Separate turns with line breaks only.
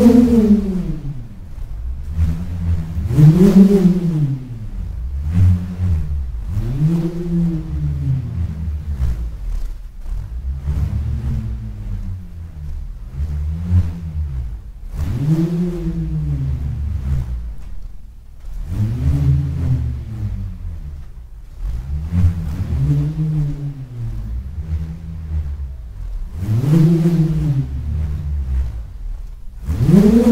Mm-hmm. Mm-hmm.